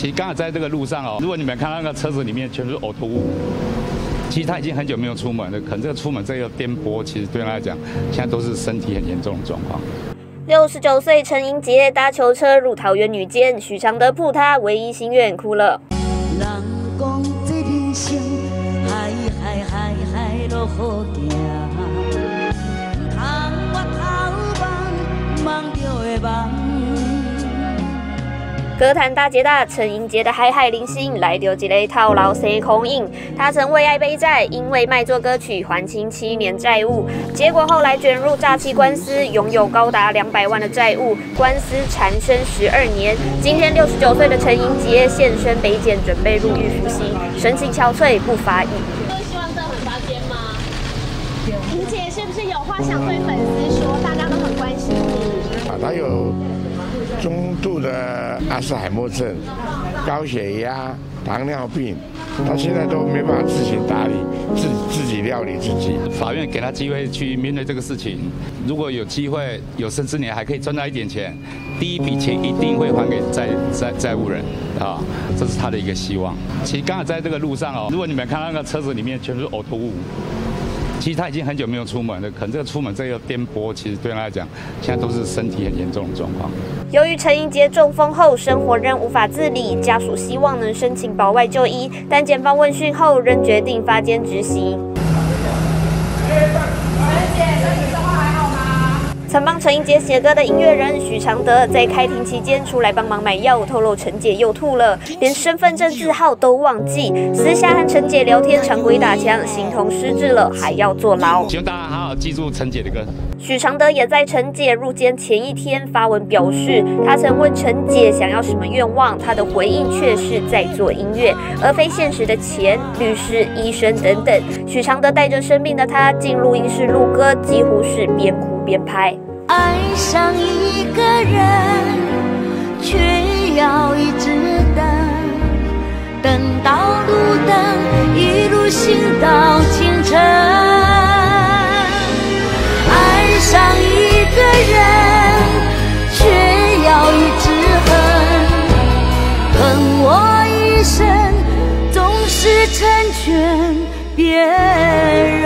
其实刚好在这个路上哦，如果你们看到那个车子里面全是呕吐物，其实他已经很久没有出门了，可能这个出门这个颠簸，其实对他来讲，现在都是身体很严重的状况。六十九岁陈英杰搭囚车入桃园女监，许常德扑他唯一心愿哭了。歌坛大姐大陈英杰的嗨嗨零星来丢几类套牢 C 空印，他曾为爱背债，因为卖作歌曲还清七年债务，结果后来卷入诈欺官司，拥有高达两百万的债务，官司缠身十二年。今天六十九岁的陈英杰现身北检，准备入狱服刑，神情憔悴，不乏意。希望这很发间吗？英姐是不是有话想对粉丝说？大家都很关心你。啊，他有。中度的阿斯海默症、高血压、糖尿病，他现在都没办法自行打理、自自己料理自己。法院给他机会去面对这个事情，如果有机会有生之年还可以赚到一点钱，第一笔钱一定会还给债债债务人啊，这是他的一个希望。其实刚好在这个路上哦，如果你们看那个车子里面全是呕吐物。其实他已经很久没有出门了，可能这个出门这个颠簸，其实对他来讲，现在都是身体很严重的状况。由于陈英杰中风后生活仍无法自理，家属希望能申请保外就医，但检方问讯后仍决定发监执行。曾帮陈英杰写歌的音乐人许常德，在开庭期间出来帮忙买药，透露陈姐又吐了，连身份证字号都忘记，私下和陈姐聊天常规打枪，形同失智了，还要坐牢。希望大家好好记住陈姐的歌。许常德也在陈姐入监前一天发文表示，他曾问陈姐想要什么愿望，她的回应却是在做音乐，而非现实的钱、律师、医生等等。许常德带着生病的他进录音室录歌，几乎是边哭。边拍。爱上一个人却要一直等等到路灯一路行到清晨爱上一个人却要一直恨恨我一生总是成全别人。